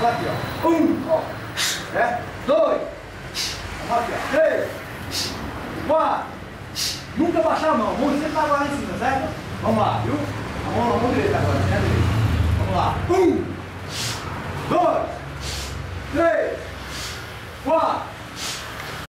Bate, ó. Um, ó. Né? Dois. Bate, ó. Três. Quatro. Nunca baixar a mão. Vamos sempre tá agora em cima, certo? Vamos lá, viu? A mão na mão direita agora, né. Vamos lá. Um. Dois. Três. Quatro.